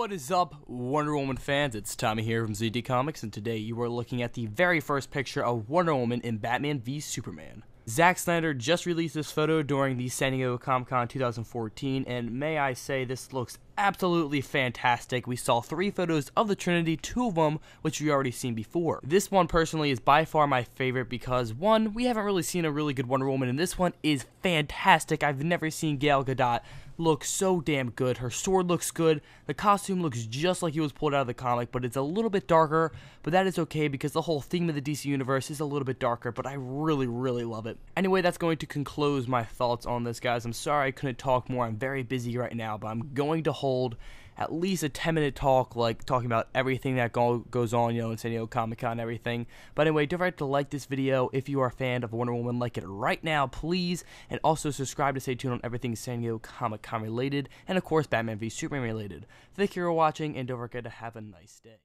What is up, Wonder Woman fans? It's Tommy here from ZandT Comics, and today you are looking at the very first picture of Wonder Woman in Batman v Superman. Zack Snyder just released this photo during the San Diego Comic Con 2014, and may I say, this looks absolutely fantastic. We saw three photos of the Trinity, two of them which we already seen before. This one personally is by far my favorite because one, we haven't really seen a really good Wonder Woman, and this one is fantastic. I've never seen Gal Gadot look so damn good. Her sword looks good. The costume looks just like it was pulled out of the comic, but it's a little bit darker. But that is okay because the whole theme of the DC universe is a little bit darker. But I really, really love it. Anyway, that's going to conclude my thoughts on this, guys. I'm sorry I couldn't talk more. I'm very busy right now, but I'm going to hold at least a 10 minute talk, like talking about everything that go- goes on, you know, in San Diego Comic Con and everything. But anyway, don't forget to like this video if you are a fan of Wonder Woman. Like it right now, please. And also subscribe to stay tuned on everything San Diego Comic Con related. And of course, Batman v Superman related. Thank you for watching, and don't forget to have a nice day.